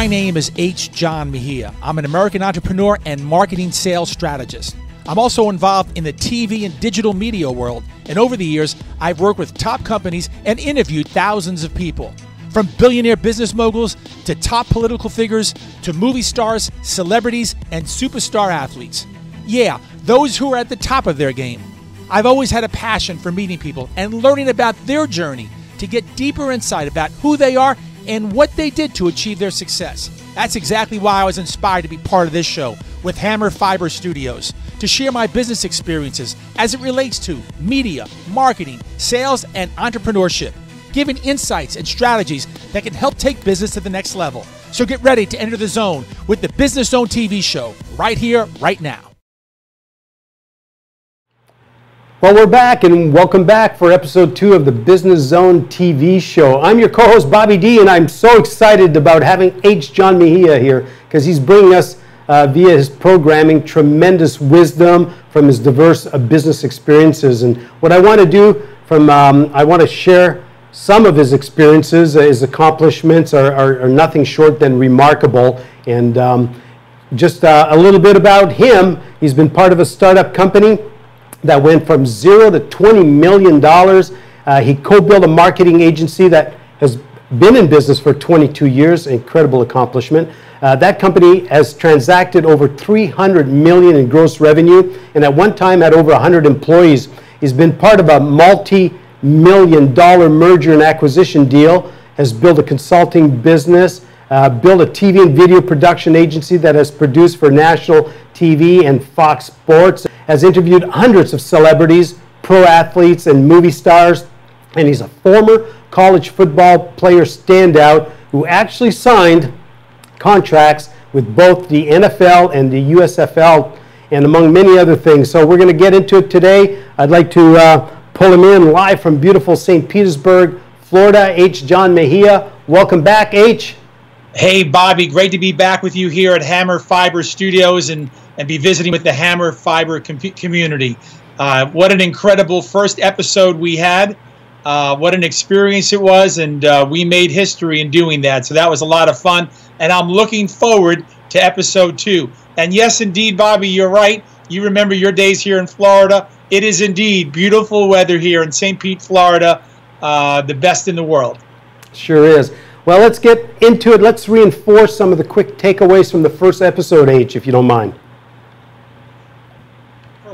My name is H. John Mejia. I'm an American entrepreneur and marketing sales strategist. I'm also involved in the TV and digital media world, and over the years, I've worked with top companies and interviewed thousands of people. From billionaire business moguls to top political figures to movie stars, celebrities, and superstar athletes. Yeah, those who are at the top of their game. I've always had a passion for meeting people and learning about their journey to get deeper insight about who they are and what they did to achieve their success. That's exactly why I was inspired to be part of this show with Hammer Fiber Studios to share my business experiences as it relates to media, marketing, sales, and entrepreneurship, giving insights and strategies that can help take business to the next level. So get ready to enter the zone with the Business Zone TV show right here, right now. Well, we're back and welcome back for episode two of the Business Zone TV show. I'm your co host, Bobby D, and I'm so excited about having H. John Mejia here because he's bringing us, uh, via his programming, tremendous wisdom from his diverse uh, business experiences. And what I want to do from, um, I want to share some of his experiences, uh, his accomplishments are, are, are, nothing short than remarkable. And um, just uh, a little bit about him he's been part of a startup company that went from zero to $20 million. Uh, he co-built a marketing agency that has been in business for 22 years, incredible accomplishment. Uh, that company has transacted over 300 million in gross revenue, and at one time had over 100 employees. He's been part of a multi-million dollar merger and acquisition deal, has built a consulting business, uh, built a TV and video production agency that has produced for national TV and Fox Sports has interviewed hundreds of celebrities, pro athletes, and movie stars, and he's a former college football player standout who actually signed contracts with both the NFL and the USFL, and among many other things. So we're going to get into it today. I'd like to uh, pull him in live from beautiful St. Petersburg, Florida. H. John Mejia, welcome back, H. Hey, Bobby, great to be back with you here at Hammer Fiber Studios and and be visiting with the Hammer Fiber com community. Uh, what an incredible first episode we had. Uh, what an experience it was, and uh, we made history in doing that. So that was a lot of fun, and I'm looking forward to episode two. And yes, indeed, Bobby, you're right. You remember your days here in Florida. It is indeed beautiful weather here in St. Pete, Florida, uh, the best in the world. Sure is. Well, let's get into it. Let's reinforce some of the quick takeaways from the first episode, H, if you don't mind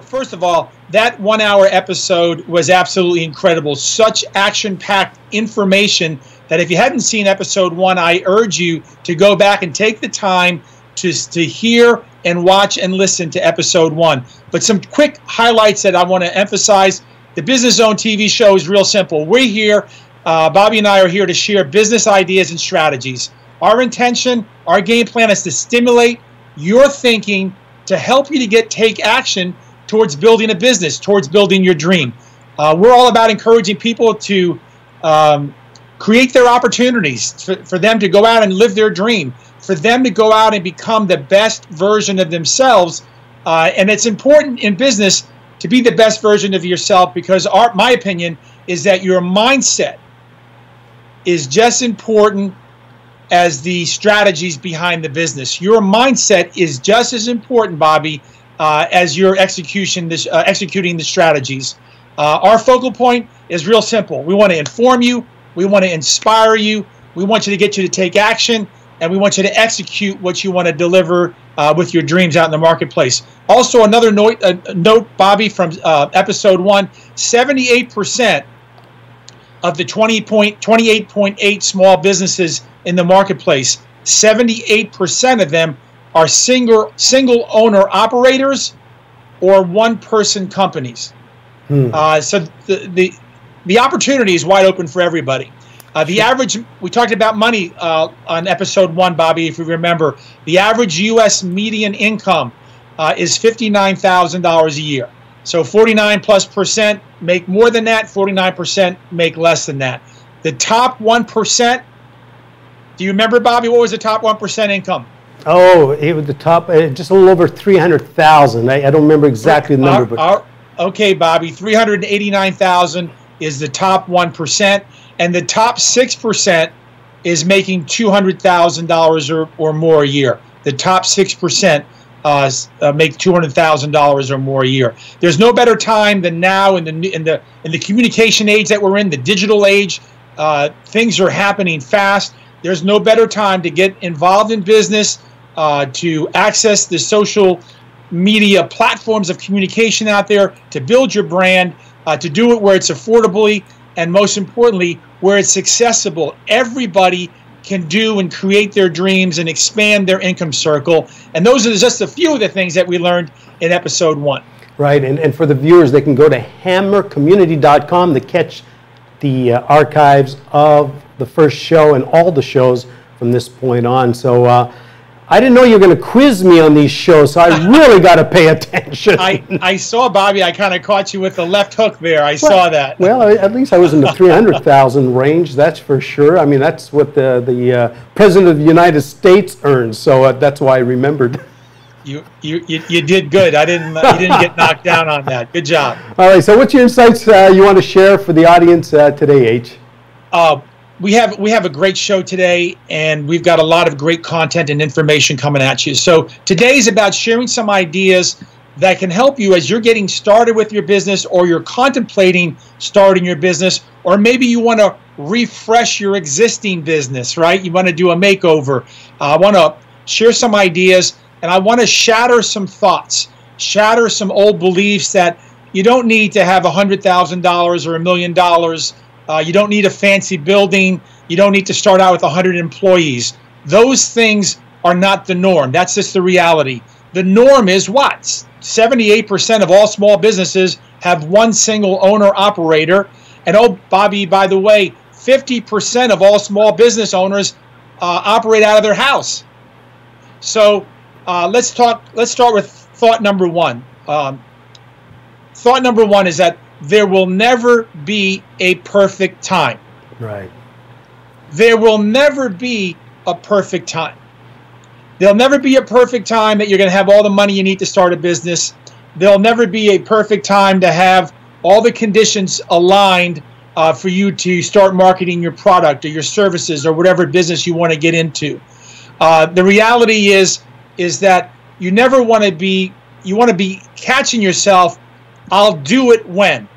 first of all, that one hour episode was absolutely incredible. Such action packed information that if you hadn't seen episode one, I urge you to go back and take the time to, to hear and watch and listen to episode one. But some quick highlights that I want to emphasize the Business Zone TV show is real simple. We're here, uh, Bobby and I are here to share business ideas and strategies. Our intention, our game plan is to stimulate your thinking to help you to get take action towards building a business, towards building your dream. Uh, we're all about encouraging people to um, create their opportunities, for, for them to go out and live their dream, for them to go out and become the best version of themselves. Uh, and it's important in business to be the best version of yourself because our, my opinion is that your mindset is just as important as the strategies behind the business. Your mindset is just as important, Bobby, uh, as you're execution this, uh, executing the strategies. Uh, our focal point is real simple. We want to inform you, we want to inspire you, we want you to get you to take action, and we want you to execute what you want to deliver uh, with your dreams out in the marketplace. Also, another note, uh, note Bobby, from uh, episode one 78% of the 20 point, 28.8 small businesses in the marketplace, 78% of them are single single owner operators or one person companies. Hmm. Uh, so the, the the opportunity is wide open for everybody. Uh, the average, we talked about money uh, on episode one, Bobby, if you remember. The average U.S. median income uh, is $59,000 a year. So 49 plus percent make more than that, 49 percent make less than that. The top 1%, do you remember, Bobby, what was the top 1% income? Oh, it was the top, uh, just a little over 300,000. I, I, don't remember exactly the number. Our, our, okay, Bobby, 389,000 is the top 1%, and the top 6% is making $200,000 or, or more a year. The top 6% uh, uh, make $200,000 or more a year. There's no better time than now in the, in the, in the communication age that we're in, the digital age. Uh, things are happening fast. There's no better time to get involved in business, uh, to access the social media platforms of communication out there, to build your brand, uh, to do it where it's affordably, and most importantly, where it's accessible. Everybody can do and create their dreams and expand their income circle. And those are just a few of the things that we learned in episode one. Right, and, and for the viewers, they can go to hammercommunity.com to catch the uh, archives of the first show and all the shows from this point on. So uh, I didn't know you were going to quiz me on these shows, so I really got to pay attention. I, I saw, Bobby, I kind of caught you with the left hook there. I well, saw that. Well, at least I was in the 300,000 range, that's for sure. I mean, that's what the, the uh, President of the United States earns, so uh, that's why I remembered. You, you, you, you did good. I didn't, uh, you didn't get knocked down on that. Good job. All right, so what's your insights uh, you want to share for the audience uh, today, H? Uh, we have we have a great show today and we've got a lot of great content and information coming at you. So today is about sharing some ideas that can help you as you're getting started with your business or you're contemplating starting your business or maybe you want to refresh your existing business right? You want to do a makeover. I want to share some ideas and i want to shatter some thoughts shatter some old beliefs that you don't need to have a hundred thousand dollars or a million dollars uh, you don't need a fancy building. You don't need to start out with 100 employees. Those things are not the norm. That's just the reality. The norm is what? 78% of all small businesses have one single owner operator. And oh, Bobby, by the way, 50% of all small business owners uh, operate out of their house. So uh, let's talk. Let's start with thought number one. Um, thought number one is that there will never be a perfect time. Right. There will never be a perfect time. There'll never be a perfect time that you're going to have all the money you need to start a business. There'll never be a perfect time to have all the conditions aligned uh, for you to start marketing your product or your services or whatever business you want to get into. Uh, the reality is is that you never want to be you want to be catching yourself I'll do it when.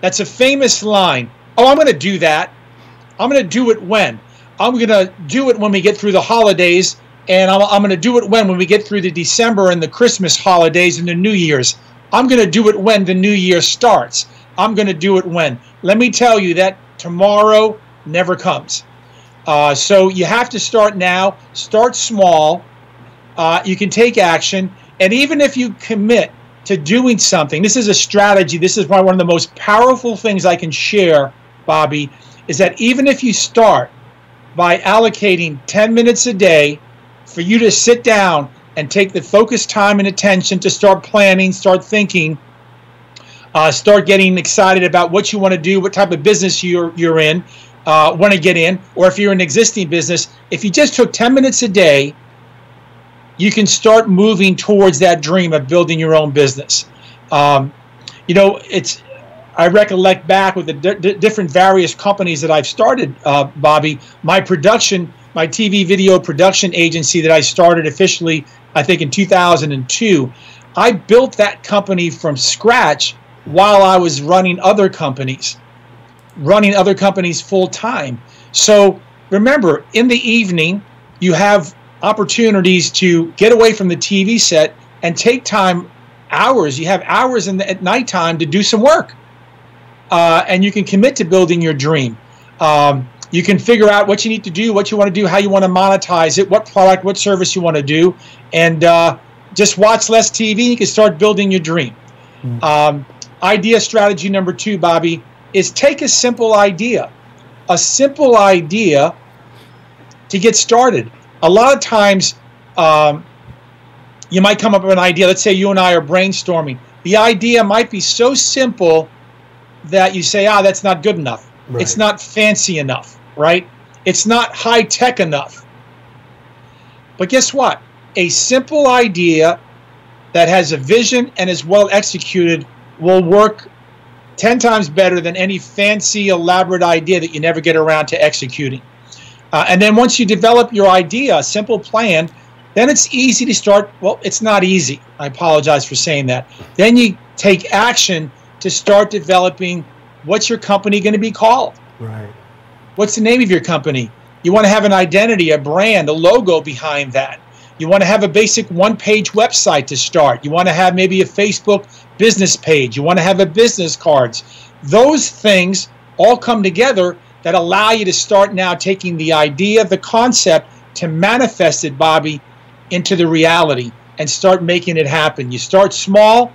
That's a famous line. Oh, I'm going to do that. I'm going to do it when. I'm going to do it when we get through the holidays, and I'm, I'm going to do it when when we get through the December and the Christmas holidays and the New Year's. I'm going to do it when the New Year starts. I'm going to do it when. Let me tell you that tomorrow never comes. Uh, so you have to start now. Start small. Uh, you can take action, and even if you commit to doing something. This is a strategy. This is one of the most powerful things I can share, Bobby, is that even if you start by allocating 10 minutes a day for you to sit down and take the focused time and attention to start planning, start thinking, uh, start getting excited about what you want to do, what type of business you're, you're in, uh, want to get in, or if you're an existing business, if you just took 10 minutes a day you can start moving towards that dream of building your own business. Um, you know, it's I recollect back with the different various companies that I've started, uh, Bobby. My production, my TV video production agency that I started officially, I think in 2002. I built that company from scratch while I was running other companies, running other companies full time. So remember, in the evening, you have opportunities to get away from the TV set and take time, hours. You have hours in the, at nighttime to do some work, uh, and you can commit to building your dream. Um, you can figure out what you need to do, what you want to do, how you want to monetize it, what product, what service you want to do, and uh, just watch less TV. You can start building your dream. Mm. Um, idea strategy number two, Bobby, is take a simple idea, a simple idea to get started a lot of times um, you might come up with an idea. Let's say you and I are brainstorming. The idea might be so simple that you say, ah, that's not good enough. Right. It's not fancy enough, right? It's not high tech enough. But guess what? A simple idea that has a vision and is well executed will work 10 times better than any fancy, elaborate idea that you never get around to executing. Uh, and then once you develop your idea, a simple plan, then it's easy to start. Well, it's not easy. I apologize for saying that. Then you take action to start developing what's your company going to be called? Right. What's the name of your company? You want to have an identity, a brand, a logo behind that. You want to have a basic one page website to start. You want to have maybe a Facebook business page. You want to have a business cards. Those things all come together that allow you to start now taking the idea, the concept, to manifest it, Bobby, into the reality and start making it happen. You start small,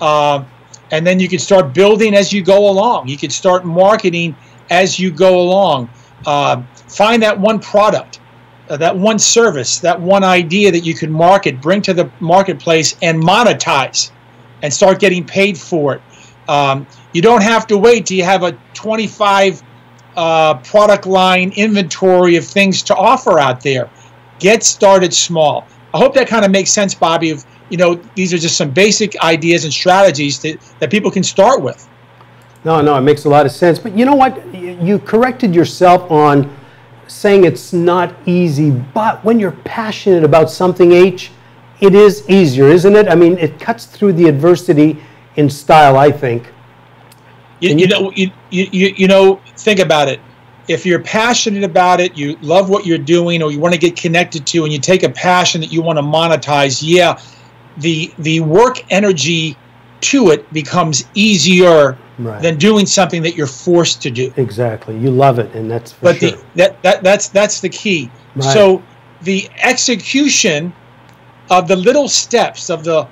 uh, and then you can start building as you go along. You can start marketing as you go along. Uh, find that one product, uh, that one service, that one idea that you can market, bring to the marketplace, and monetize, and start getting paid for it. Um, you don't have to wait till you have a 25 uh, product line inventory of things to offer out there. Get started small. I hope that kind of makes sense, Bobby. Of you know, these are just some basic ideas and strategies that, that people can start with. No, no, it makes a lot of sense. But you know what? You corrected yourself on saying it's not easy, but when you're passionate about something, H, it is easier, isn't it? I mean, it cuts through the adversity in style, I think. You, you, know, you, you, you know, think about it. If you're passionate about it, you love what you're doing, or you want to get connected to, and you take a passion that you want to monetize, yeah, the the work energy to it becomes easier right. than doing something that you're forced to do. Exactly. You love it, and that's but sure. the, that, that that's that's the key. Right. So the execution of the little steps of the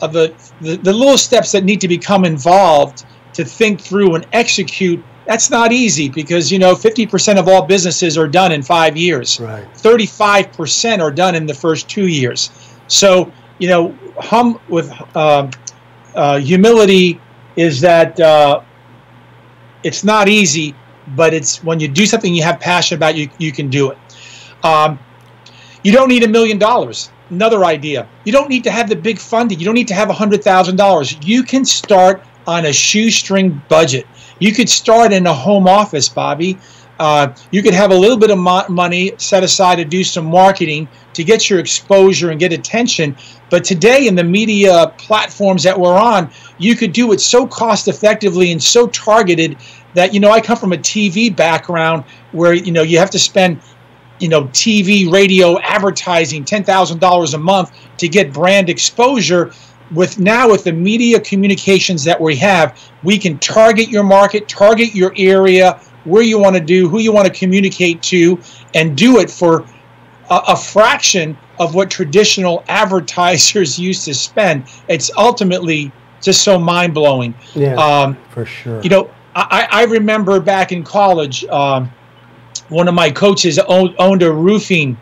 of the, the the little steps that need to become involved to think through and execute that's not easy because you know 50% of all businesses are done in five years right 35% are done in the first two years so you know hum with uh, uh, humility is that uh, it's not easy, but it's when you do something you have passion about, you you can do it. Um, you don't need a million dollars. Another idea. You don't need to have the big funding. You don't need to have a hundred thousand dollars. You can start on a shoestring budget. You could start in a home office, Bobby. Uh, you could have a little bit of mo- money set aside to do some marketing to get your exposure and get attention. But today, in the media platforms that we're on, you could do it so cost effectively and so targeted that, you know, I come from a TV background where, you know, you have to spend you know TV, radio, advertising, ten thousand dollars a month to get brand exposure. With now with the media communications that we have, we can target your market, target your area, where you want to do, who you want to communicate to, and do it for a, a fraction of what traditional advertisers used to spend. It's ultimately just so mind blowing. Yeah, um, for sure. You know, I, I remember back in college, um, one of my coaches owned, owned a roofing.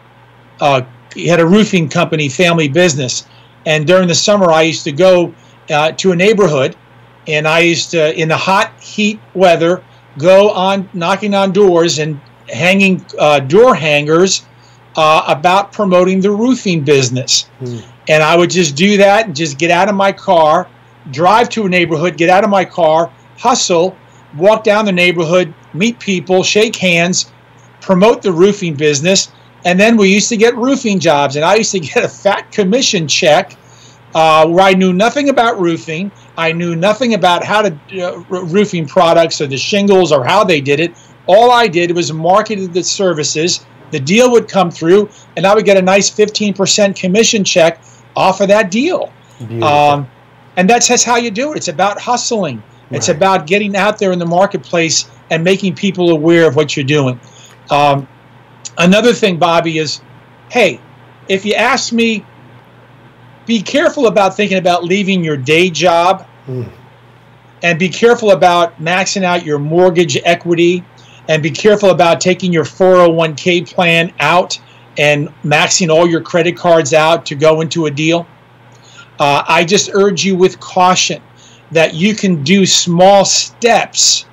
Uh, he had a roofing company, family business, and during the summer, I used to go uh, to a neighborhood, and I used to, in the hot heat weather, go on knocking on doors and hanging uh, door hangers uh, about promoting the roofing business. Mm. And I would just do that and just get out of my car, drive to a neighborhood, get out of my car, hustle, walk down the neighborhood, meet people, shake hands, promote the roofing business. And then we used to get roofing jobs, and I used to get a fat commission check uh, where I knew nothing about roofing. I knew nothing about how to uh, roofing products or the shingles or how they did it. All I did was marketed the services. The deal would come through, and I would get a nice 15% commission check off of that deal. Um, and that's, that's how you do it. It's about hustling. Right. It's about getting out there in the marketplace and making people aware of what you're doing. Um, another thing, Bobby, is hey, if you ask me be careful about thinking about leaving your day job mm. and be careful about maxing out your mortgage equity and be careful about taking your 401k plan out and maxing all your credit cards out to go into a deal. Uh, I just urge you with caution that you can do small steps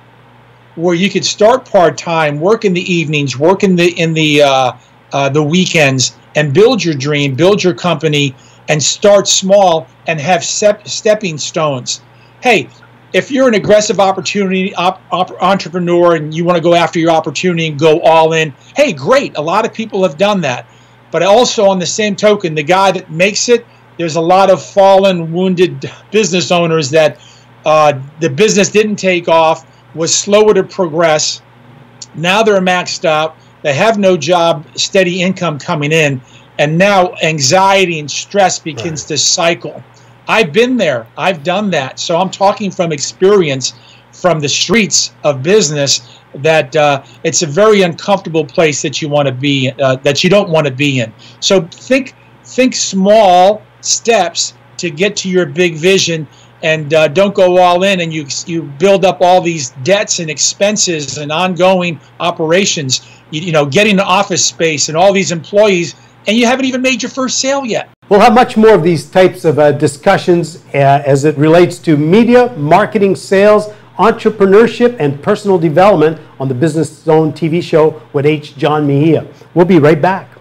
where you could start part time, work in the evenings, work in the in the uh, uh, the weekends, and build your dream, build your company, and start small and have stepping stones. Hey, if you're an aggressive opportunity op, entrepreneur and you want to go after your opportunity and go all in, hey, great. A lot of people have done that. But also, on the same token, the guy that makes it, there's a lot of fallen, wounded business owners that uh, the business didn't take off, was slower to progress. Now they're maxed out. They have no job, steady income coming in, and now anxiety and stress begins right. to cycle. I've been there. I've done that. So I'm talking from experience from the streets of business that uh, it's a very uncomfortable place that you want to be uh, that you don't want to be in. So think think small steps to get to your big vision and uh, don't go all in and you you build up all these debts and expenses and ongoing operations you, you know getting the office space and all these employees and you haven't even made your first sale yet We'll have much more of these types of uh, discussions uh, as it relates to media, marketing, sales, entrepreneurship, and personal development on the Business Zone TV show with H. John Mejia. We'll be right back.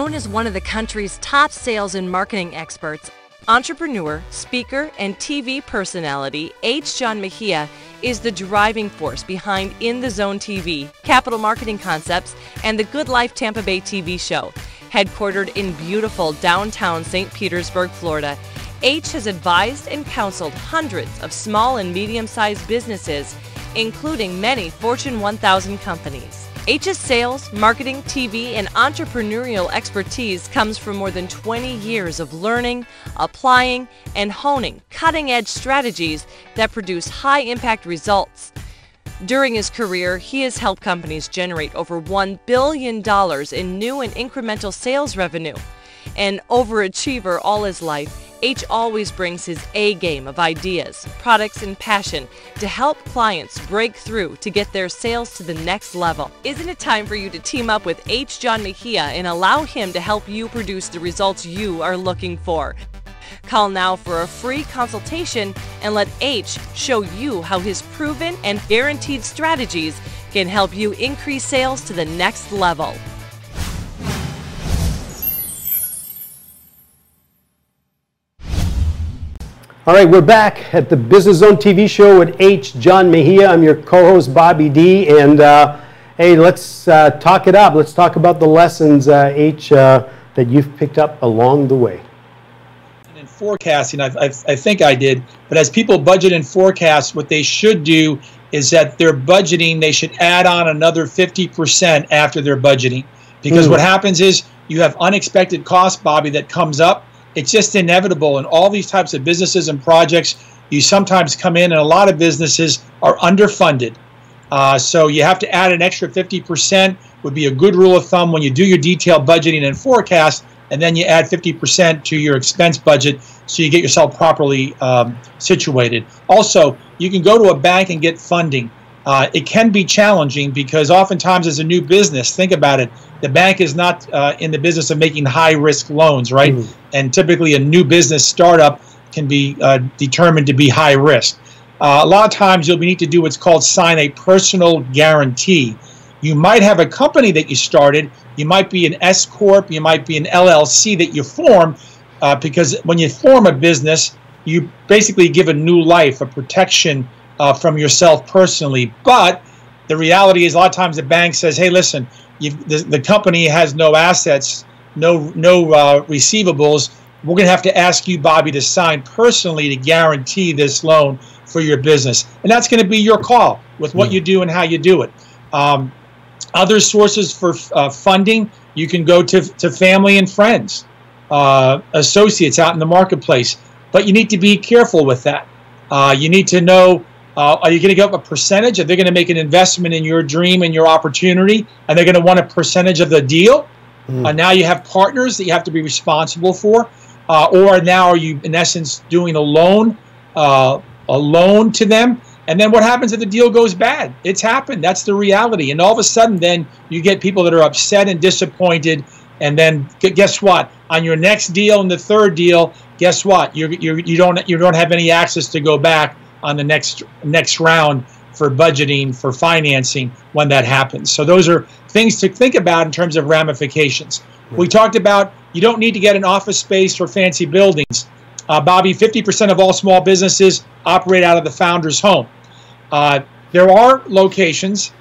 Known as one of the country's top sales and marketing experts, entrepreneur, speaker, and TV personality H. John Mejia is the driving force behind In the Zone TV, Capital Marketing Concepts, and the Good Life Tampa Bay TV show. Headquartered in beautiful downtown St. Petersburg, Florida, H has advised and counseled hundreds of small and medium sized businesses, including many Fortune 1000 companies. H's sales, marketing, TV, and entrepreneurial expertise comes from more than 20 years of learning, applying, and honing cutting edge strategies that produce high impact results. During his career, he has helped companies generate over $1 billion in new and incremental sales revenue. An overachiever all his life, H always brings his A game of ideas, products, and passion to help clients break through to get their sales to the next level. Isn't it time for you to team up with H. John Mejia and allow him to help you produce the results you are looking for? Call now for a free consultation and let H show you how his proven and guaranteed strategies can help you increase sales to the next level. All right, we're back at the Business Zone TV show with H. John Mejia. I'm your co-host Bobby D, and uh, hey, let's uh, talk it up. Let's talk about the lessons, uh, H, uh, that you've picked up along the way. And In forecasting, I've, I've, i think I did, but as people budget and forecast, what they should do is that their budgeting they should add on another 50% after their budgeting, because mm. what happens is you have unexpected costs, Bobby, that comes up it's just inevitable in all these types of businesses and projects. You sometimes come in, and a lot of businesses are underfunded. Uh, so you have to add an extra 50% would be a good rule of thumb when you do your detailed budgeting and forecast, and then you add 50% to your expense budget so you get yourself properly um, situated. Also, you can go to a bank and get funding. Uh, it can be challenging because oftentimes as a new business, think about it, the bank is not uh, in the business of making high risk loans, right? Mm. And typically a new business startup can be uh, determined to be high risk. Uh, a lot of times you'll need to do what's called sign a personal guarantee. You might have a company that you started, you might be an S Corp, you might be an LLC that you form, uh, because when you form a business, you basically give a new life, a protection uh, from yourself personally. But the reality is, a lot of times the bank says, "Hey, listen, the, the company has no assets, no no uh, receivables. We're going to have to ask you, Bobby, to sign personally to guarantee this loan for your business, and that's going to be your call with what mm. you do and how you do it." Um, other sources for uh, funding, you can go to to family and friends, uh, associates out in the marketplace, but you need to be careful with that. Uh, you need to know uh, are you going to give up a percentage? Are they going to make an investment in your dream and your opportunity? And they're going to want a percentage of the deal? Mm. Uh, now you have partners that you have to be responsible for. Uh, or now are you, in essence, doing a loan, uh, a loan to them? And then what happens if the deal goes bad? It's happened. That's the reality. And all of a sudden, then you get people that are upset and disappointed. And then guess what? on your next deal and the third deal, guess what? You you you don't you don't have any access to go back on the next next round for budgeting for financing when that happens. So those are things to think about in terms of ramifications. Right. We talked about you don't need to get an office space or fancy buildings. Uh, Bobby, 50% of all small businesses operate out of the founder's home. Uh, there are locations,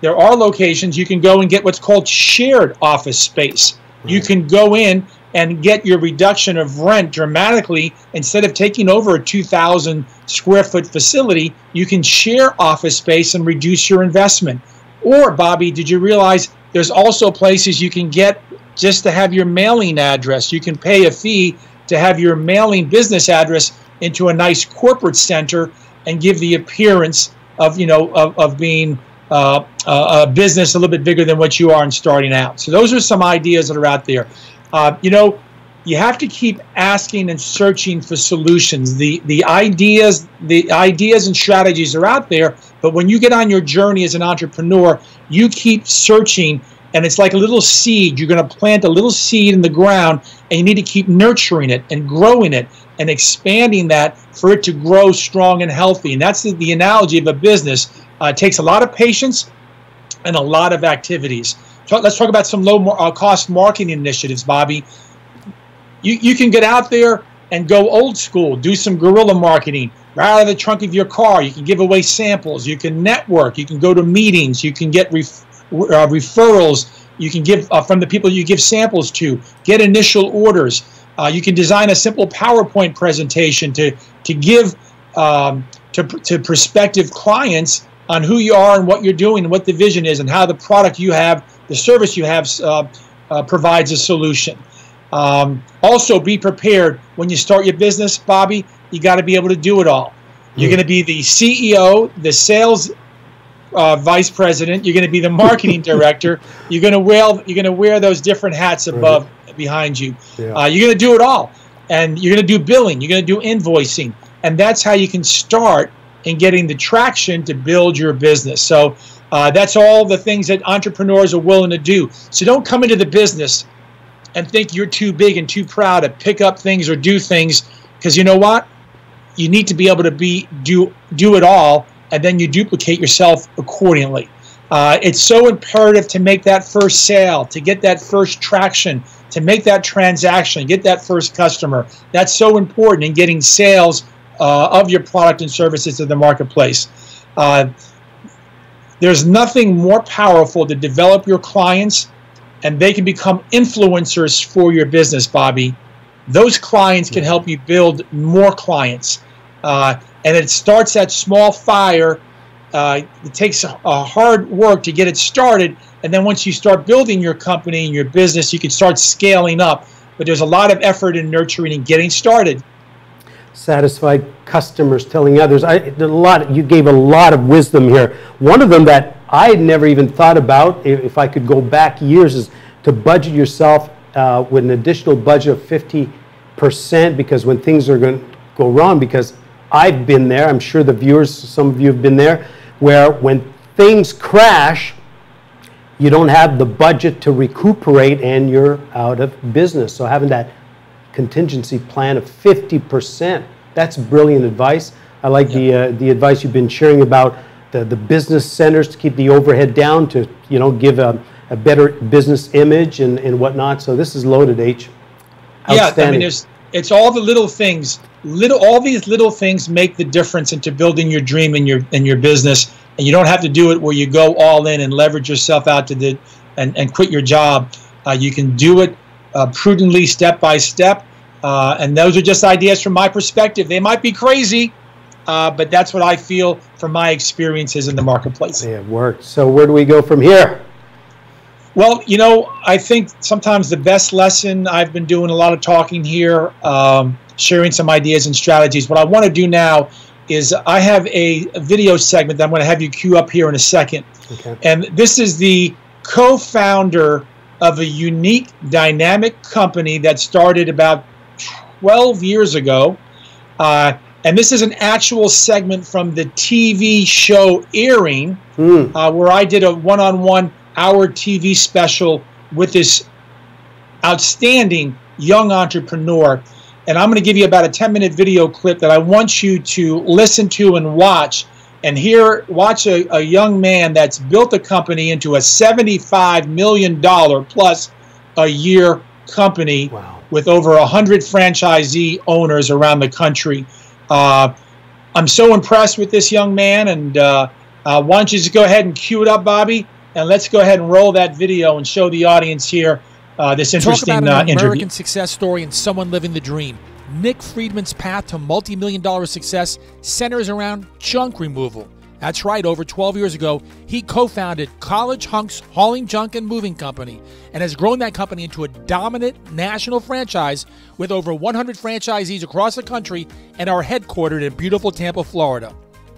there are locations you can go and get what's called shared office space. Right. You can go in and get your reduction of rent dramatically. Instead of taking over a 2,000 square foot facility, you can share office space and reduce your investment. Or, Bobby, did you realize there's also places you can get just to have your mailing address? You can pay a fee to have your mailing business address into a nice corporate center and give the appearance of, you know, of, of being uh, a business a little bit bigger than what you are in starting out. So those are some ideas that are out there. Uh, you know, you have to keep asking and searching for solutions. The the ideas the ideas and strategies are out there, but when you get on your journey as an entrepreneur, you keep searching and it's like a little seed. You're going to plant a little seed in the ground and you need to keep nurturing it and growing it and expanding that for it to grow strong and healthy. And that's the, the analogy of a business. Uh, it takes a lot of patience and a lot of activities let's talk about some low uh, cost marketing initiatives, Bobby. You, you can get out there and go old school, do some guerrilla marketing right out of the trunk of your car. You can give away samples. You can network. You can go to meetings. You can get ref, uh, referrals. You can give uh, from the people you give samples to. Get initial orders. Uh, you can design a simple PowerPoint presentation to to give um, to, to prospective clients on who you are and what you're doing and what the vision is and how the product you have the service you have uh, uh, provides a solution. Um, also, be prepared when you start your business, Bobby. You got to be able to do it all. You're going to be the CEO, the sales uh, vice president. You're going to be the marketing director. You're going to wear you're going to wear those different hats above right. behind you. Yeah. Uh, you're going to do it all, and you're going to do billing. You're going to do invoicing, and that's how you can start in getting the traction to build your business. So uh, that's all the things that entrepreneurs are willing to do. So don't come into the business and think you're too big and too proud to pick up things or do things because you know what? You need to be able to be do do it all, and then you duplicate yourself accordingly. Uh, it's so imperative to make that first sale, to get that first traction, to make that transaction, get that first customer. That's so important in getting sales uh, of your product and services to the marketplace. Uh, there's nothing more powerful to develop your clients and they can become influencers for your business, Bobby. Those clients can help you build more clients. Uh, and it starts that small fire. Uh, it takes a, a hard work to get it started. And then once you start building your company and your business, you can start scaling up. But there's a lot of effort in nurturing and getting started satisfied customers telling others. I, a lot, you gave a lot of wisdom here. One of them that I had never even thought about, if I could go back years, is to budget yourself uh, with an additional budget of 50% because when things are going to go wrong, because I've been there, I'm sure the viewers, some of you have been there, where when things crash, you don't have the budget to recuperate and you're out of business. So having that contingency plan of 50%. That's brilliant advice. I like the, uh, the advice you've been sharing about the, the business centers to keep the overhead down, to you know give a, a better business image and, and whatnot. So this is loaded, H. Yeah, I mean, there's, it's all the little things. Little, all these little things make the difference into building your dream and your in your business. And you don't have to do it where you go all in and leverage yourself out to the and, and quit your job. Uh, you can do it uh, prudently, step by step. Uh, and those are just ideas from my perspective. They might be crazy, uh, but that's what I feel from my experiences in the marketplace. It worked. So where do we go from here? Well, you know, I think sometimes the best lesson I've been doing a lot of talking here, um, sharing some ideas and strategies. What I want to do now is I have a, a video segment that I'm going to have you cue up here in a second. Okay. And this is the co-founder of a unique, dynamic company that started about 12 years ago. Uh, and this is an actual segment from the TV show Earring, mm. uh, where I did a one on one hour TV special with this outstanding young entrepreneur. And I'm going to give you about a 10 minute video clip that I want you to listen to and watch and here watch a, a young man that's built a company into a 75 million dollar plus a year company wow. with over 100 franchisee owners around the country uh, i'm so impressed with this young man and uh, uh, why don't you just go ahead and cue it up bobby and let's go ahead and roll that video and show the audience here uh, this interesting Talk about an uh, American success story and someone living the dream. Nick Friedman's path to multi million dollar success centers around junk removal. That's right, over 12 years ago, he co founded College Hunks Hauling Junk and Moving Company and has grown that company into a dominant national franchise with over 100 franchisees across the country and are headquartered in beautiful Tampa, Florida.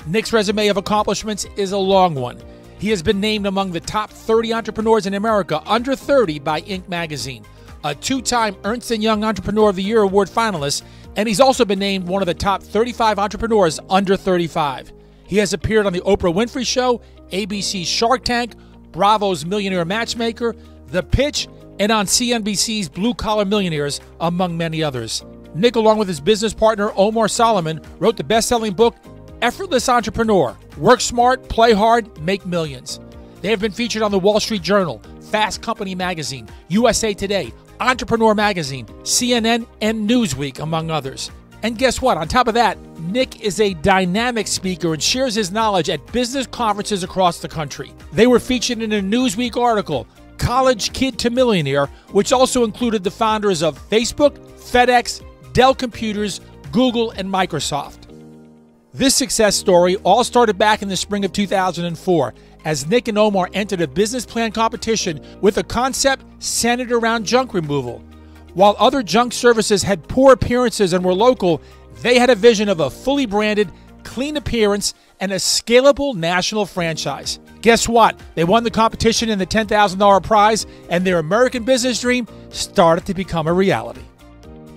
Nick's resume of accomplishments is a long one. He has been named among the top 30 entrepreneurs in America under 30 by Inc. magazine a two time Ernst & Young Entrepreneur of the Year award finalist, and he's also been named one of the top 35 entrepreneurs under 35. He has appeared on The Oprah Winfrey Show, ABC's Shark Tank, Bravo's Millionaire Matchmaker, The Pitch, and on CNBC's Blue Collar Millionaires, among many others. Nick, along with his business partner Omar Soliman, wrote the best selling book, Effortless Entrepreneur Work Smart, Play Hard, Make Millions. They have been featured on the Wall Street Journal, Fast Company Magazine, USA Today, Entrepreneur Magazine, CNN, and Newsweek, among others. And guess what? On top of that, Nick is a dynamic speaker and shares his knowledge at business conferences across the country. They were featured in a Newsweek article, College Kid to Millionaire, which also included the founders of Facebook, FedEx, Dell Computers, Google, and Microsoft. This success story all started back in the spring of 2004 as Nick and Omar entered a business plan competition with a concept centered around junk removal. While other junk services had poor appearances and were local, they had a vision of a fully branded, clean appearance and a scalable national franchise. Guess what? They won the competition and the $10,000 prize, and their American business dream started to become a reality.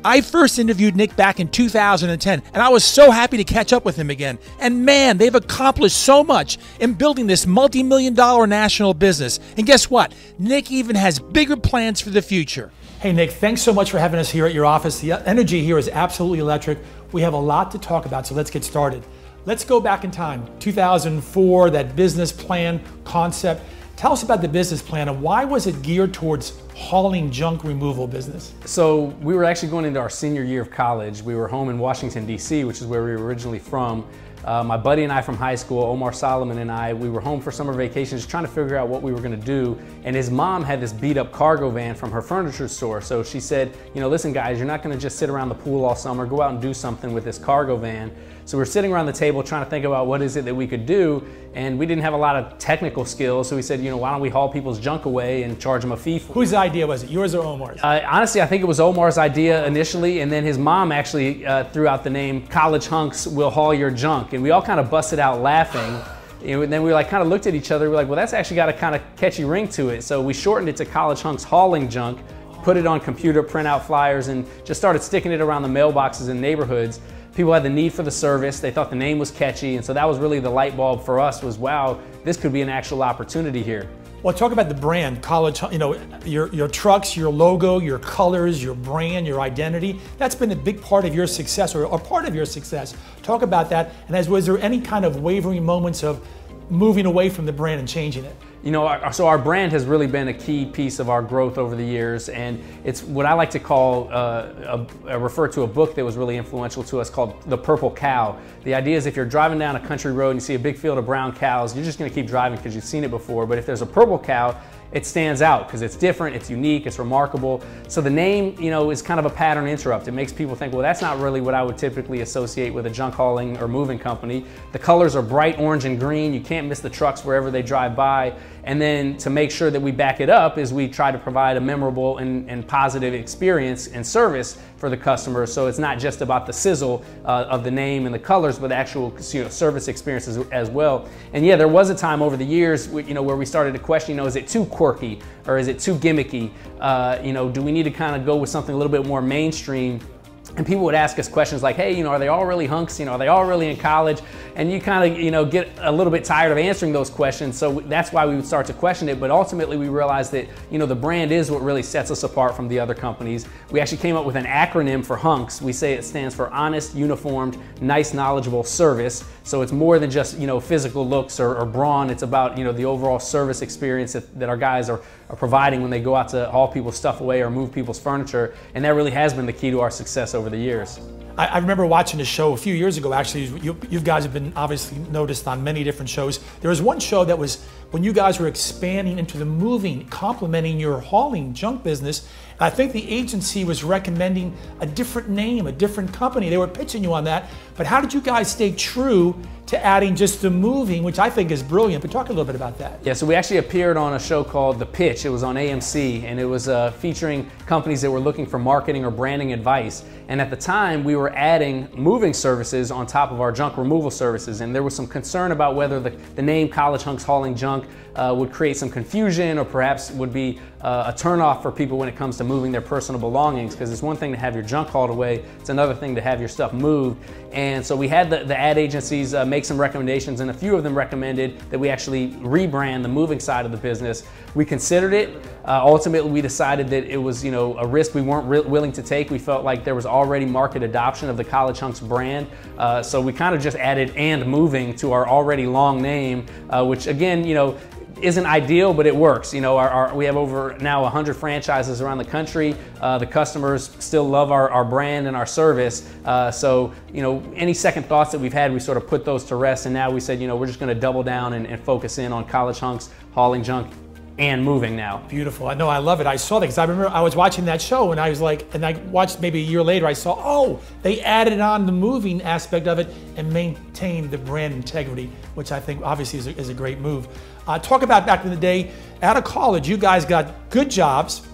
I first interviewed Nick back in 2010, and I was so happy to catch up with him again. And man, they've accomplished so much in building this multi million dollar national business. And guess what? Nick even has bigger plans for the future. Hey, Nick, thanks so much for having us here at your office. The energy here is absolutely electric. We have a lot to talk about, so let's get started. Let's go back in time 2004, that business plan concept. Tell us about the business plan and why was it geared towards hauling junk removal business? So we were actually going into our senior year of college. We were home in Washington, D.C., which is where we were originally from. Uh, my buddy and I from high school, Omar Soliman and I, we were home for summer vacation just trying to figure out what we were going to do. And his mom had this beat up cargo van from her furniture store. So she said, you know, listen guys, you're not going to just sit around the pool all summer. Go out and do something with this cargo van. So we're sitting around the table trying to think about what is it that we could do. And we didn't have a lot of technical skills. So we said, you know, why don't we haul people's junk away and charge them a fee? For Whose idea was it? Yours or Omar's? Uh, honestly, I think it was Omar's idea initially. And then his mom actually uh, threw out the name College Hunks Will Haul Your Junk. And we all kind of busted out laughing. And then we like kind of looked at each other. We are like, well, that's actually got a kind of catchy ring to it. So we shortened it to College Hunks Hauling Junk, put it on computer printout flyers, and just started sticking it around the mailboxes in neighborhoods people had the need for the service. They thought the name was catchy. And so that was really the light bulb for us was, wow, this could be an actual opportunity here. Well, talk about the brand, college, you know, your, your trucks, your logo, your colors, your brand, your identity. That's been a big part of your success or, or part of your success. Talk about that. And as was there any kind of wavering moments of moving away from the brand and changing it? You know, our, so our brand has really been a key piece of our growth over the years, and it's what I like to call uh, a, a refer to a book that was really influential to us called The Purple Cow. The idea is if you're driving down a country road and you see a big field of brown cows, you're just going to keep driving because you've seen it before. But if there's a purple cow, it stands out because it's different, it's unique, it's remarkable. So the name, you know, is kind of a pattern interrupt. It makes people think, well, that's not really what I would typically associate with a junk hauling or moving company. The colors are bright orange and green. You can't miss the trucks wherever they drive by. And then to make sure that we back it up is we try to provide a memorable and, and positive experience and service for the customer. So it's not just about the sizzle uh, of the name and the colors, but the actual you know, service experiences as well. And yeah, there was a time over the years, you know, where we started to question, you know, is it too quirky or is it too gimmicky? Uh, you know, do we need to kind of go with something a little bit more mainstream? And people would ask us questions like, hey, you know, are they all really hunks? You know, are they all really in college? And you kind of, you know, get a little bit tired of answering those questions. So that's why we would start to question it. But ultimately, we realized that, you know, the brand is what really sets us apart from the other companies. We actually came up with an acronym for hunks. We say it stands for honest, uniformed, nice, knowledgeable service. So it's more than just, you know, physical looks or, or brawn. It's about, you know, the overall service experience that, that our guys are, are providing when they go out to haul people's stuff away or move people's furniture. And that really has been the key to our success over the years. I, remember watching a show a few years ago. Actually, you, you guys have been obviously noticed on many different shows. There was one show that was when you guys were expanding into the moving, complementing your hauling junk business. I think the agency was recommending a different name, a different company. They were pitching you on that. But how did you guys stay true to adding just the moving, which I think is brilliant? But talk a little bit about that. Yeah, so we actually appeared on a show called The Pitch. It was on AMC, and it was uh, featuring companies that were looking for marketing or branding advice. And at the time, we were adding moving services on top of our junk removal services. And there was some concern about whether the, the name College Hunks Hauling Junk uh, would create some confusion or perhaps would be uh, a turnoff for people when it comes to moving their personal belongings because it's one thing to have your junk hauled away, it's another thing to have your stuff moved. And so we had the, the ad agencies uh, make some recommendations and a few of them recommended that we actually rebrand the moving side of the business. We considered it. Uh, ultimately, we decided that it was you know a risk we weren't willing to take. We felt like there was already market adoption of the College Hunks brand. Uh, so we kind of just added and moving to our already long name, uh, which again, you know, isn't ideal, but it works. You know, our, our, we have over now 100 franchises around the country. Uh, the customers still love our, our brand and our service. Uh, so, you know, any second thoughts that we've had, we sort of put those to rest. And now we said, you know, we're just going to double down and, and focus in on college hunks, hauling junk, and moving now. Beautiful. I know. I love it. I saw that because I remember I was watching that show and I was like, and I watched maybe a year later. I saw, oh, they added on the moving aspect of it and maintained the brand integrity, which I think obviously is a, is a great move. Uh, talk about back in the day, out of college, you guys got good jobs.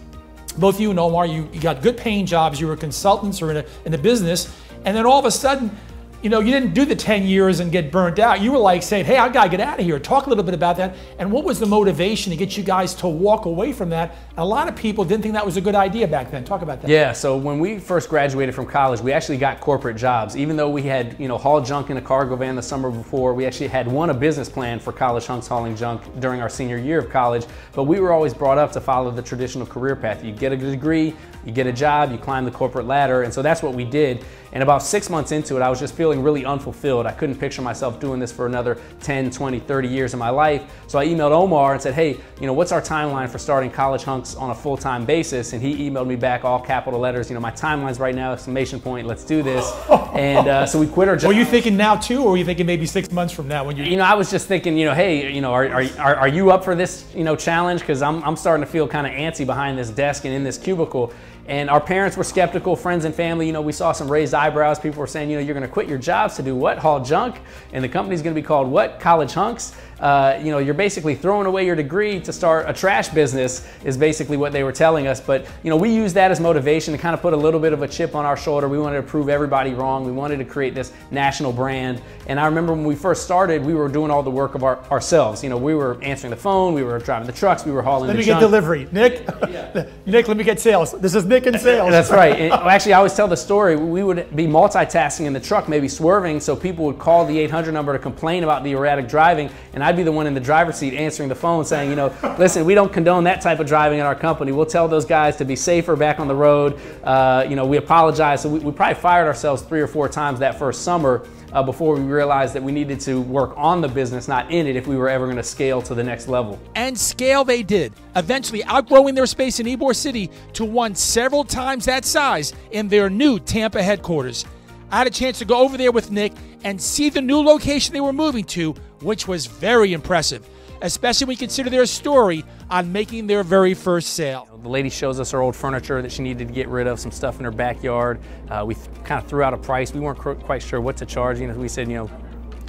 Both you and Omar, you, you got good paying jobs. You were consultants or in a, in a business. And then all of a sudden, you know, you didn't do the 10 years and get burnt out. You were like saying, hey, I gotta get out of here. Talk a little bit about that. And what was the motivation to get you guys to walk away from that? a lot of people didn't think that was a good idea back then. Talk about that. Yeah, so when we first graduated from college, we actually got corporate jobs. Even though we had, you know, hauled junk in a cargo van the summer before, we actually had won a business plan for college hunks hauling junk during our senior year of college. But we were always brought up to follow the traditional career path. You get a degree, you get a job, you climb the corporate ladder. And so that's what we did. And about six months into it, I was just feeling really unfulfilled. I couldn't picture myself doing this for another 10, 20, 30 years of my life. So I emailed Omar and said, hey, you know, what's our timeline for starting college hunks on a full-time basis? And he emailed me back all capital letters, you know, my timeline's right now, exclamation point, let's do this. and uh, so we quit our job. Were you thinking now too, or were you thinking maybe six months from now when you You know, I was just thinking, you know, hey, you know, are, are, are, are you up for this, you know, challenge? Because I'm, I'm starting to feel kind of antsy behind this desk and in this cubicle. And our parents were skeptical, friends and family, you know, we saw some raised eyebrows. People were saying, you know, you're gonna quit your jobs to do what? Haul junk? And the company's gonna be called what? College Hunks? Uh, you know, you're basically throwing away your degree to start a trash business is basically what they were telling us. But, you know, we use that as motivation to kind of put a little bit of a chip on our shoulder. We wanted to prove everybody wrong. We wanted to create this national brand. And I remember when we first started, we were doing all the work of our, ourselves. You know, we were answering the phone, we were driving the trucks, we were hauling let the me junk. get delivery. Nick, yeah. Nick, let me get sales. This is Nick in sales. That's right. And, actually, I always tell the story. We would be multitasking in the truck, maybe swerving, so people would call the 800 number to complain about the erratic driving, and I'd be the one in the driver's seat answering the phone saying, you know, listen, we don't condone that type of driving in our company. We'll tell those guys to be safer back on the road. Uh, you know, we apologize. So we, we, probably fired ourselves three or four times that first summer uh, before we realized that we needed to work on the business, not in it, if we were ever going to scale to the next level. And scale they did, eventually outgrowing their space in Ybor City to one several times that size in their new Tampa headquarters. I had a chance to go over there with Nick and see the new location they were moving to, which was very impressive especially when you consider their story on making their very first sale. The lady shows us her old furniture that she needed to get rid of, some stuff in her backyard. Uh, we kind of threw out a price. We weren't quite sure what to charge. You know, we said, you know,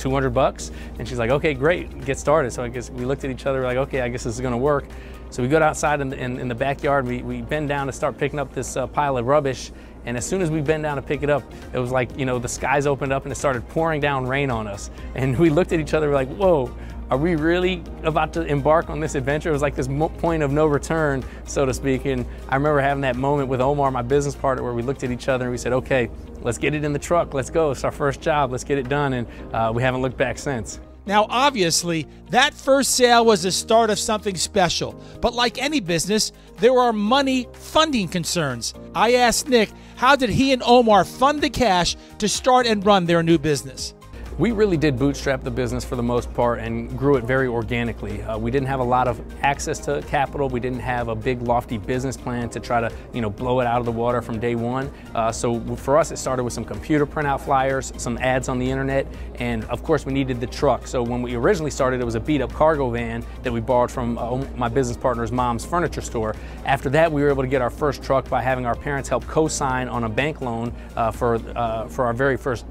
200 bucks. And she's like, okay, great, get started. So I guess we looked at each other like, okay, I guess this is gonna work. So we go outside in the, in, in the backyard, we, we bend down to start picking up this uh, pile of rubbish. And as soon as we bent down to pick it up, it was like, you know, the skies opened up and it started pouring down rain on us. And we looked at each other, we're like, whoa, are we really about to embark on this adventure? It was like this point of no return, so to speak. And I remember having that moment with Omar, my business partner, where we looked at each other and we said, okay, let's get it in the truck. Let's go. It's our first job. Let's get it done. And uh, we haven't looked back since. Now, obviously, that first sale was the start of something special. But like any business, there are money funding concerns. I asked Nick, how did he and Omar fund the cash to start and run their new business? We really did bootstrap the business for the most part and grew it very organically. Uh, we didn't have a lot of access to capital. We didn't have a big lofty business plan to try to you know blow it out of the water from day one. Uh, so for us it started with some computer printout flyers, some ads on the internet, and of course we needed the truck. So when we originally started it was a beat up cargo van that we borrowed from uh, my business partner's mom's furniture store. After that we were able to get our first truck by having our parents help co-sign on a bank loan uh, for, uh, for our very first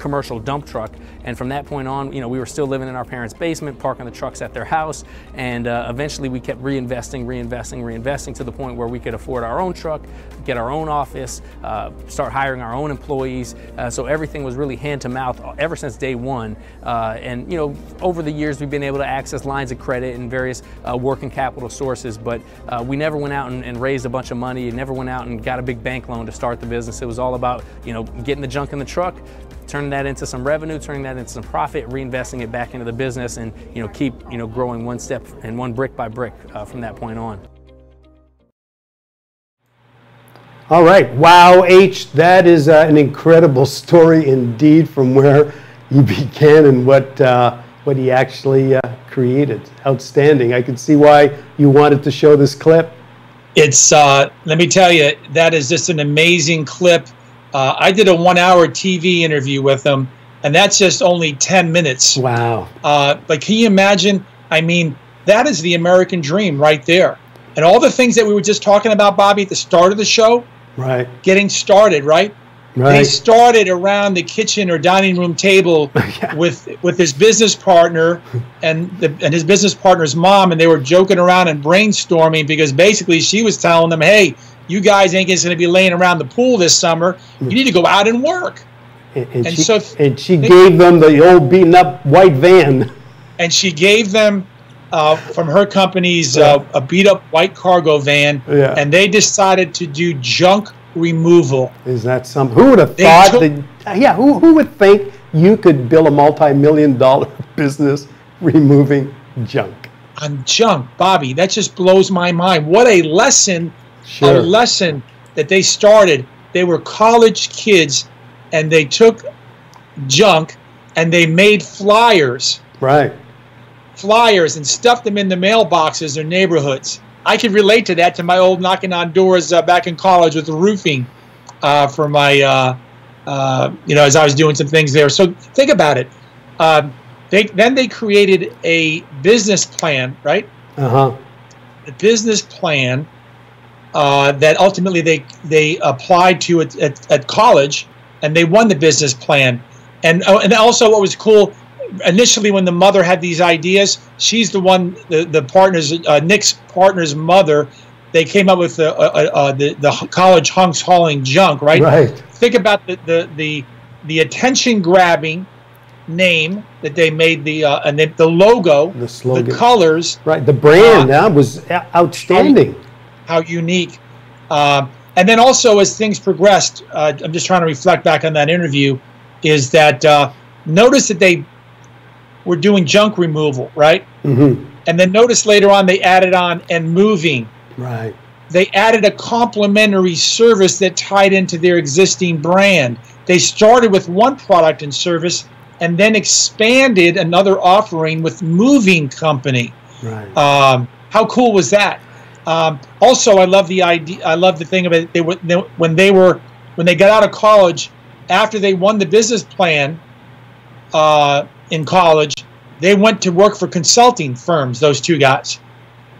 commercial dump truck. And from that point on, you know, we were still living in our parents' basement, parking the trucks at their house. And uh, eventually we kept reinvesting, reinvesting, reinvesting to the point where we could afford our own truck, get our own office, uh, start hiring our own employees. Uh, so everything was really hand to mouth ever since day one. Uh, and, you know, over the years, we've been able to access lines of credit and various uh, working capital sources, but uh, we never went out and, and raised a bunch of money. and never went out and got a big bank loan to start the business. It was all about, you know, getting the junk in the truck, turning that into some revenue, turning that into some profit, reinvesting it back into the business, and you know keep you know growing one step and one brick by brick uh, from that point on. All right, wow, H, that is uh, an incredible story indeed from where you began and what uh, what he actually uh, created. Outstanding. I can see why you wanted to show this clip. It's uh, let me tell you that is just an amazing clip uh, I did a one hour TV interview with him, and that's just only 10 minutes. Wow. Uh, but can you imagine? I mean, that is the American dream right there. And all the things that we were just talking about, Bobby, at the start of the show, right? Getting started, right? Right. They started around the kitchen or dining room table yeah. with with his business partner and the, and his business partner's mom, and they were joking around and brainstorming because basically she was telling them, "Hey, you guys ain't just going to be laying around the pool this summer. You need to go out and work. And, and, and she, so and she they, gave them the old beaten up white van. And she gave them uh, from her company's uh, a beat up white cargo van. Yeah. And they decided to do junk removal. Is that something? Who would have they thought that? Yeah, who, who would think you could build a multi million dollar business removing junk? On junk, Bobby. That just blows my mind. What a lesson sure. a lesson that they started. They were college kids, and they took junk and they made flyers. Right. Flyers and stuffed them in the mailboxes or neighborhoods. I could relate to that to my old knocking on doors uh, back in college with roofing uh, for my, uh, uh you know, as I was doing some things there. So think about it. Um, they then they created a business plan, right? Uh huh. The business plan uh, that ultimately they they applied to at, at, at, college, and they won the business plan. And oh, and also what was cool, initially when the mother had these ideas, she's the one the the partners uh, Nick's partner's mother. They came up with the, uh, uh, the the college hunks hauling junk, right? Right. Think about the the the, the attention grabbing name that they made the uh, and the, the logo, the slogan, the colors, right? The brand uh, was outstanding how unique. Um, and then also as things progressed, uh, I'm just trying to reflect back on that interview, is that uh, notice that they were doing junk removal, right? Mm-hmm. And then notice later on they added on and moving. Right. They added a complementary service that tied into their existing brand. They started with one product and service and then expanded another offering with Moving Company. Right. Um, how cool was that? Um, also, I love the idea. I love the thing about it. They were they, when they were when they got out of college after they won the business plan uh, in college. They went to work for consulting firms. Those two guys,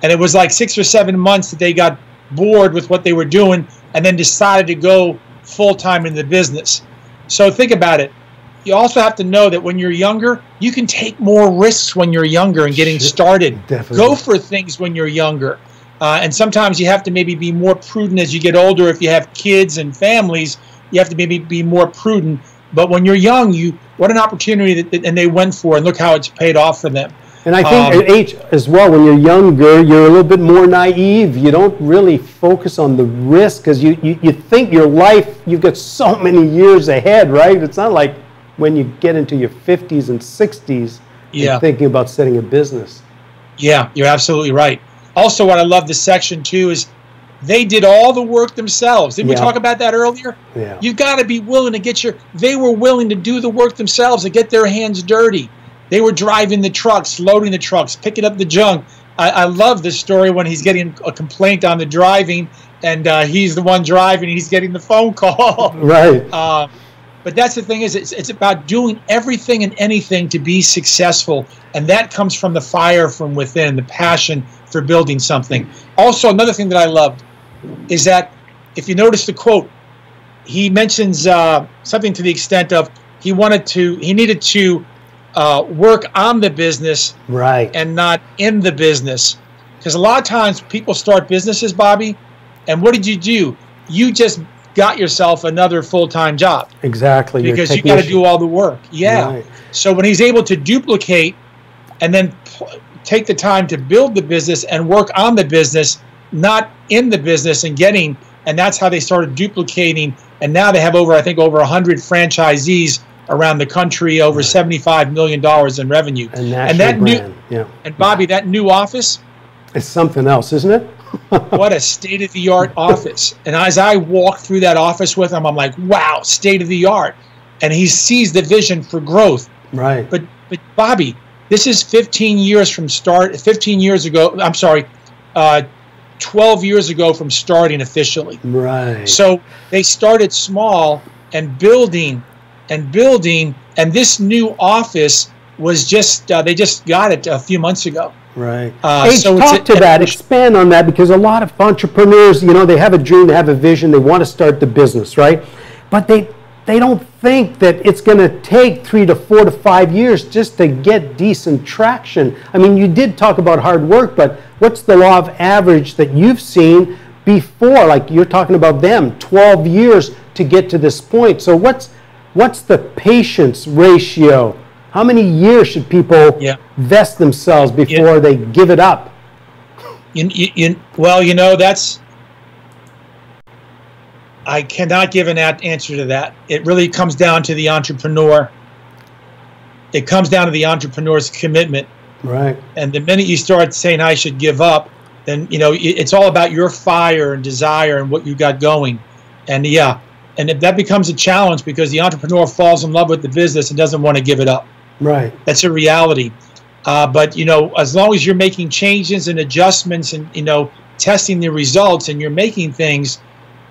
and it was like six or seven months that they got bored with what they were doing, and then decided to go full time in the business. So think about it. You also have to know that when you're younger, you can take more risks when you're younger and getting started. Definitely. Go for things when you're younger. Uh, and sometimes you have to maybe be more prudent as you get older. If you have kids and families, you have to maybe be more prudent. But when you're young, you what an opportunity that, and they went for, and look how it's paid off for them. And I think um, at age as well, when you're younger, you're a little bit more naive. You don't really focus on the risk because you, you, you think your life, you've got so many years ahead, right? It's not like when you get into your 50s and 60s, yeah. thinking about setting a business. Yeah, you're absolutely right. Also, what I love this section too is they did all the work themselves. Did yeah. we talk about that earlier? Yeah. You've got to be willing to get your. They were willing to do the work themselves and get their hands dirty. They were driving the trucks, loading the trucks, picking up the junk. I, I love this story when he's getting a complaint on the driving, and uh, he's the one driving. He's getting the phone call. Right. Uh, but that's the thing is, it's, it's about doing everything and anything to be successful, and that comes from the fire from within, the passion for building something. Also, another thing that I loved is that if you notice the quote, he mentions uh, something to the extent of he wanted to, he needed to uh, work on the business right. and not in the business. Because a lot of times people start businesses bobby and what did you do? You just got yourself another full-time job. Exactly because you got to do all the work. Yeah. Right. so when he's able to duplicate and then take the time to build the business and work on the business not in the business and getting and that's how they started duplicating and now they have over i think over 100 franchisees around the country, over $75 million in revenue. and that brand. new, yeah. and Bobby, that new office. It's something else, isn't it? what a state of the art office. And as I walk through that office with him, I'm like, wow, state of the art. And he sees the vision for growth. Right. But, but Bobby, this is 15 years from start, 15 years ago, I'm sorry, uh, 12 years ago from starting officially. Right. So they started small and building and building, and this new office was just uh, they just got it a few months ago. Right. Uh, so talk to that. Expand on that because a lot of entrepreneurs, you know, they have a dream, they have a vision, they want to start the business, right? But they they don't think that it's going to take three to four to five years just to get decent traction. I mean, you did talk about hard work, but what's the law of average that you've seen before? Like you're talking about them, 12 years to get to this point. So what's what's the patience ratio? How many years should people yeah. vest themselves before yeah. they give it up? You, you, well, you know, that's. I cannot give an answer to that. It really comes down to the entrepreneur. It comes down to the entrepreneur's commitment. Right. And the minute you start saying, I should give up, then, you know, it's all about your fire and desire and what you got going. And yeah, and if that becomes a challenge because the entrepreneur falls in love with the business and doesn't want to give it up. Right. That's a reality. Uh, but you know, as long as you're making changes and adjustments and you know testing the results and you're making things,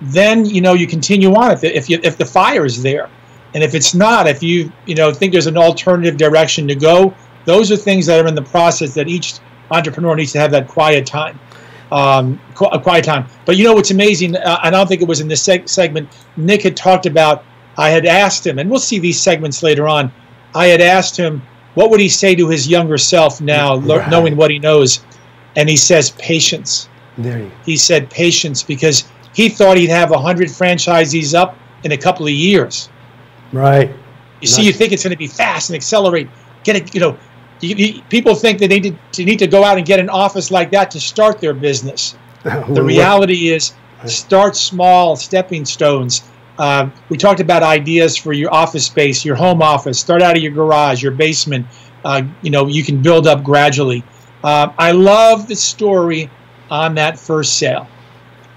then you know you continue on if if, you, if the fire is there, and if it's not, if you you know think there's an alternative direction to go, those are things that are in the process that each entrepreneur needs to have that quiet time um, a quiet time. But you know what's amazing? Uh, I don't think it was in this seg- segment. Nick had talked about. I had asked him, and we'll see these segments later on. I had asked him what would he say to his younger self now, right. knowing what he knows, and he says patience. There. He said patience because he thought he'd have hundred franchisees up in a couple of years. Right. You nice. see, you think it's going to be fast and accelerate. Get it, you know, you, you, people think that they need to, need to go out and get an office like that to start their business. the reality is, start small, stepping stones. Um, we talked about ideas for your office space, your home office. Start out of your garage, your basement. Uh, you know, you can build up gradually. Uh, I love the story on that first sale.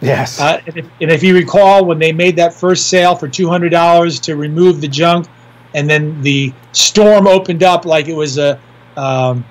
Yes. Uh, and, if, and, if, you recall, when they made that first sale for two hundred dollars to remove the junk, and then the storm opened up like it was a um,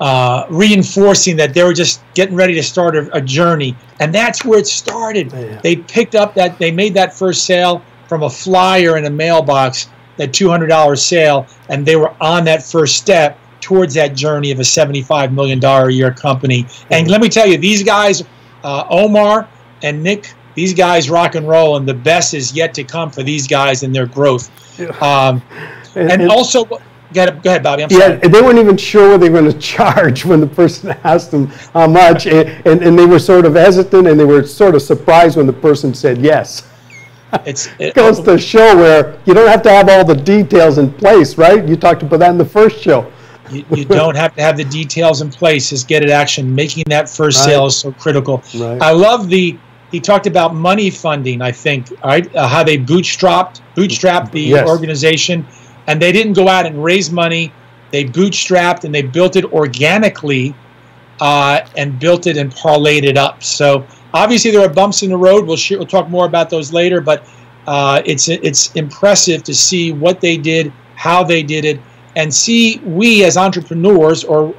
uh, reinforcing that they were just getting ready to start a, a journey, and that's where it started. Yeah. They picked up that they made that first sale from a flyer in a mailbox, that two hundred dollars sale, and they were on that first step towards that journey of a seventy-five million dollar a year company. And let me tell you, these guys, uh, Omar and Nick, these guys rock and roll, and the best is yet to come for these guys and their growth. Um, and, and, also, Go ahead, go ahead Bobby. I'm sorry. Yeah, they weren't even sure what they were going to charge when the person asked them how much, and, and, and, they were sort of hesitant and they were sort of surprised when the person said yes. It's, it goes to show where you don't have to have all the details in place, right? You talked about that in the first show. You, you don't have to have the details in place. Just get it action. Making that first Right. sale is so critical. Right. I love the. He talked about money funding. I think right uh, how they bootstrapped bootstrapped the Yes. organization, and they didn't go out and raise money. They bootstrapped and they built it organically, uh, and built it and parlayed it up. So obviously there are bumps in the road. We'll we'll talk more about those later, but uh, it's it's impressive to see what they did, how they did it, and see we as entrepreneurs or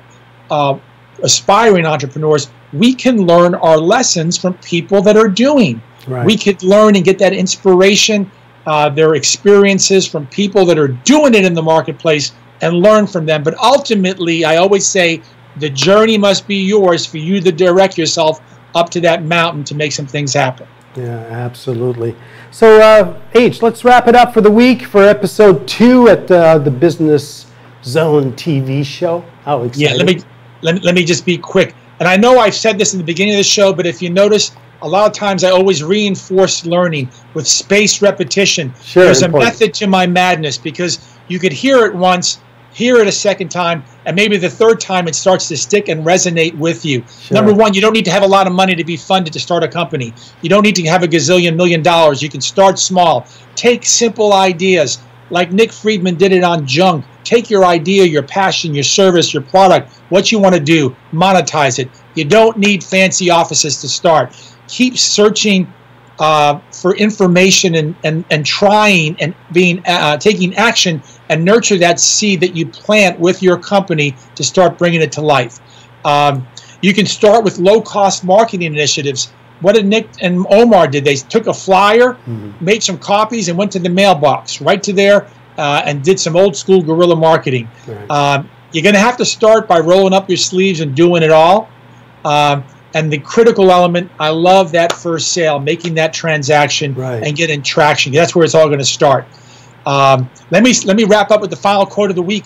uh, aspiring entrepreneurs, we can learn our lessons from people that are doing. Right. We could learn and get that inspiration, uh, their experiences from people that are doing it in the marketplace and learn from them. But ultimately, I always say the journey must be yours for you to direct yourself up to that mountain to make some things happen. Yeah, absolutely. So, uh, H, let's wrap it up for the week for episode two at uh, the Business Zone TV show. How exciting! Yeah, let me let, me- let me just be quick. And I know I've said this in the beginning of the show, but if you notice, a lot of times I always reinforce learning with spaced repetition. Sure, There's a method to my madness because you could hear it once, hear it a second time, and maybe the third time it starts to stick and resonate with you. Sure. Number one, you don't need to have a lot of money to be funded to start a company. You don't need to have a gazillion million dollars. You can start small. Take simple ideas like Nick Friedman did it on junk. Take your idea, your passion, your service, your product, what you want to do, monetize it. You don't need fancy offices to start. Keep searching uh, for information and, and, and trying and being uh, taking action and nurture that seed that you plant with your company to start bringing it to life. Um, you can start with low cost marketing initiatives. What did Nick and Omar did? They took a flyer, made some copies, and went to the mailbox right to there uh, and did some old school guerrilla marketing. Right. Um, you're going to have to start by rolling up your sleeves and doing it all. Um, and the critical element, I love that first sale, making that transaction Right. and getting traction. That's where it's all going to start. Um, let me let me wrap up with the final quote of the week.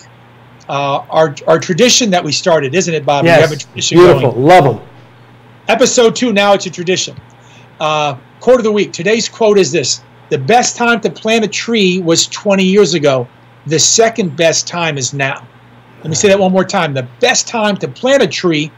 Uh, our our tradition that we started, isn't it, Bob? We have a tradition beautiful. going. Love them. Episode two, now it's a tradition. Uh, quote of the week. Today's quote is this The best time to plant a tree was 20 years ago. The second best time is now. Let me say that one more time. The best time to plant a tree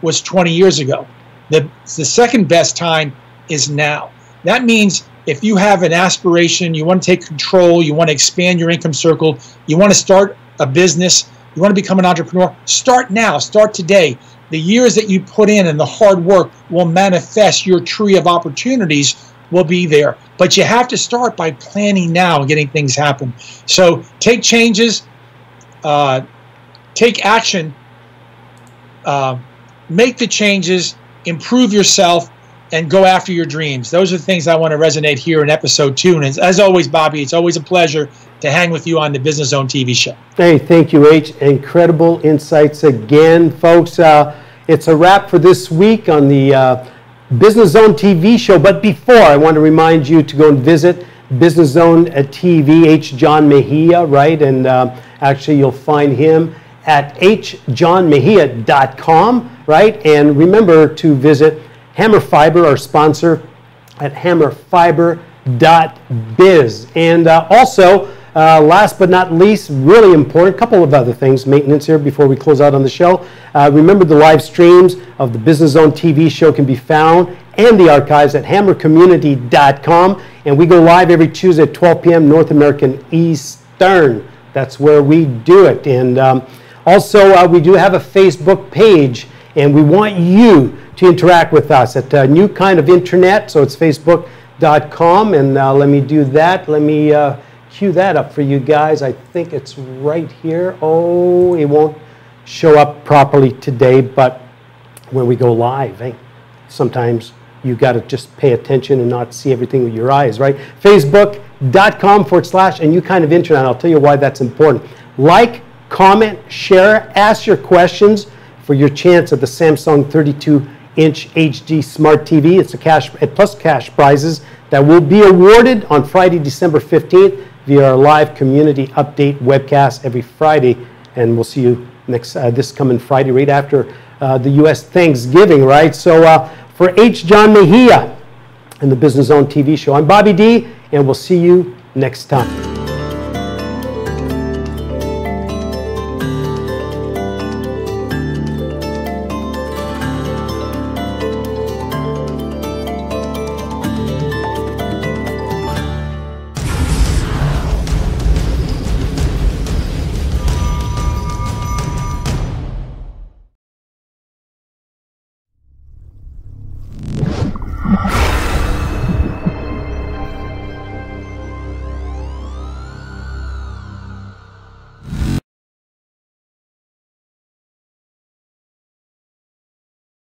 was 20 years ago. The, the second best time is now. That means if you have an aspiration, you want to take control, you want to expand your income circle, you want to start a business, you want to become an entrepreneur, start now, start today. The years that you put in and the hard work will manifest your tree of opportunities will be there. But you have to start by planning now and getting things happen. So take changes, uh, take action, uh, make the changes, improve yourself, and go after your dreams. Those are the things I want to resonate here in episode two. And as, as always, Bobby, it's always a pleasure to hang with you on the Business Zone TV show. Hey, thank you, H. Incredible insights again, folks. Uh, it's a wrap for this week on the uh, Business Zone TV show. But before, I want to remind you to go and visit Business Zone uh, TV, H. John Mejia, right? And uh, actually, you'll find him at hjohnmejia.com, right? And remember to visit Hammer Fiber, our sponsor, at hammerfiber.biz. And uh, also, uh, last but not least, really important, a couple of other things, maintenance here before we close out on the show. Uh, remember the live streams of the Business Zone TV show can be found and the archives at hammercommunity.com. And we go live every Tuesday at 12 p.m. North American Eastern. That's where we do it. And um, also, uh, we do have a Facebook page, and we want you to interact with us at a new kind of internet. So it's facebook.com. And uh, let me do that. Let me uh, cue that up for you guys. I think it's right here. Oh, it won't show up properly today, but when we go live, eh, sometimes you got to just pay attention and not see everything with your eyes, right? Facebook.com forward slash and you kind of internet. I'll tell you why that's important. Like, comment, share, ask your questions for your chance at the Samsung 32 inch HD Smart TV. It's a cash at plus cash prizes that will be awarded on Friday, December 15th via our live community update webcast every Friday. And we'll see you next uh, this coming Friday, right after uh, the U.S. Thanksgiving, right? So uh, for H. John Mejia and the Business Zone TV show, I'm Bobby D, and we'll see you next time.